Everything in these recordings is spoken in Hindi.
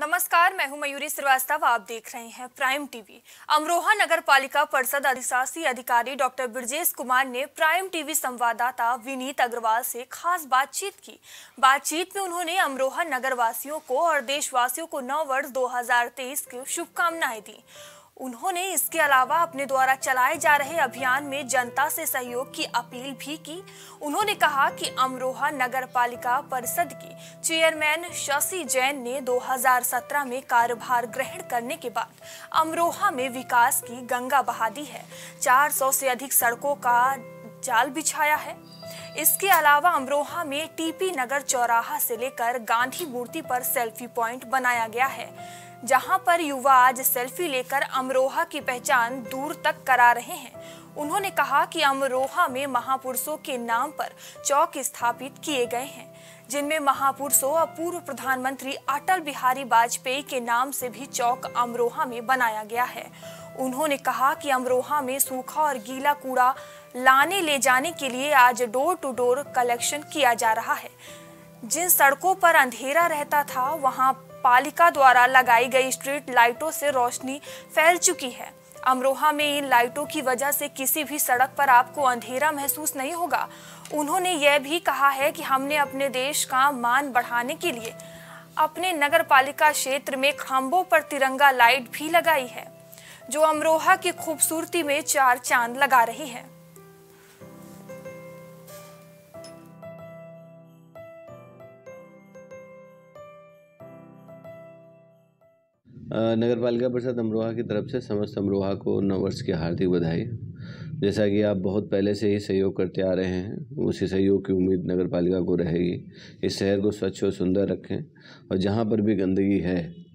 नमस्कार, मैं हूँ मयूरी श्रीवास्तव, आप देख रहे हैं प्राइम टीवी। अमरोहा नगर पालिका परिषद अधिशासी अधिकारी डॉक्टर ब्रजेश कुमार ने प्राइम टीवी संवाददाता विनीत अग्रवाल से खास बातचीत की। बातचीत में उन्होंने अमरोहा नगर वासियों को और देशवासियों को नव वर्ष 2023 की शुभकामनाएँ दी। उन्होंने इसके अलावा अपने द्वारा चलाए जा रहे अभियान में जनता से सहयोग की अपील भी की। उन्होंने कहा कि अमरोहा नगर पालिका परिषद की चेयरमैन शशि जैन ने 2017 में कार्यभार ग्रहण करने के बाद अमरोहा में विकास की गंगा बहा दी है। 400 से अधिक सड़कों का जाल बिछाया है। इसके अलावा अमरोहा में टीपी नगर चौराहा से लेकर गांधी मूर्ति पर सेल्फी पॉइंट बनाया गया है। जहाँ पर युवा आज सेल्फी लेकर अमरोहा की पहचान दूर तक करा रहे हैं। उन्होंने कहा कि अमरोहा में महापुरुषों के नाम पर चौक स्थापित किए गए हैं, जिनमें महापुरुषों और पूर्व प्रधानमंत्री अटल बिहारी वाजपेयी के नाम से भी चौक अमरोहा में बनाया गया है। उन्होंने कहा कि अमरोहा में सूखा और गीला कूड़ा लाने ले जाने के लिए आज डोर टू डोर कलेक्शन किया जा रहा है। जिन सड़कों पर अंधेरा रहता था, वहाँ पालिका द्वारा लगाई गई स्ट्रीट लाइटों से रोशनी फैल चुकी है। अमरोहा में इन लाइटों की वजह से किसी भी सड़क पर आपको अंधेरा महसूस नहीं होगा। उन्होंने यह भी कहा है कि हमने अपने देश का मान बढ़ाने के लिए अपने नगर पालिका क्षेत्र में खंभों पर तिरंगा लाइट भी लगाई है, जो अमरोहा की खूबसूरती में चार चाँद लगा रही है। नगर पालिका परिषद अमरोहा की तरफ़ से समस्त अमरोहा को नववर्ष की हार्दिक बधाई। जैसा कि आप बहुत पहले से ही सहयोग करते आ रहे हैं, उसी सहयोग की उम्मीद नगर पालिका को रहेगी। इस शहर को स्वच्छ और सुंदर रखें और जहाँ पर भी गंदगी है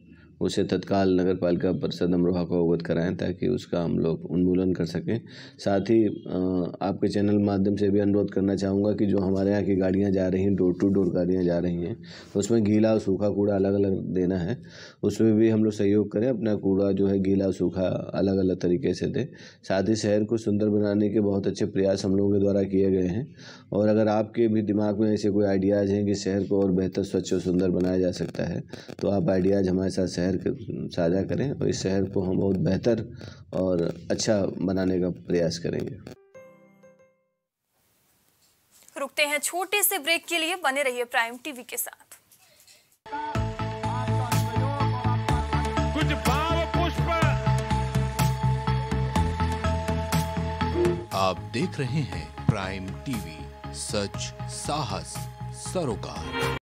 उसे तत्काल नगर पालिका परिषद अमरोहा को अवगत कराएँ ताकि उसका हम लोग उन्मूलन कर सकें। साथ ही आपके चैनल माध्यम से भी अनुरोध करना चाहूँगा कि जो हमारे यहाँ की गाड़ियाँ जा रही हैं, डोर टू डोर गाड़ियाँ जा रही हैं, उसमें गीला और सूखा कूड़ा अलग अलग देना है। उसमें भी हम लोग सहयोग करें, अपना कूड़ा जो है गीला सूखा अलग अलग तरीके से दें। साथ ही शहर को सुंदर बनाने के बहुत अच्छे प्रयास हम लोगों के द्वारा किए गए हैं। और अगर आपके भी दिमाग में ऐसे कोई आइडियाज़ हैं कि शहर को और बेहतर, स्वच्छ और सुंदर बनाया जा सकता है तो आप आइडियाज़ हमारे साथ शहर शहर के साझा करें और इस शहर को हम बहुत बेहतर और अच्छा बनाने का प्रयास करेंगे। रुकते हैं छोटे से ब्रेक के लिए बने रहिए प्राइम टीवी के साथ। कुछ भाव पुष्प। आप देख रहे हैं प्राइम टीवी सच साहस सरोकार।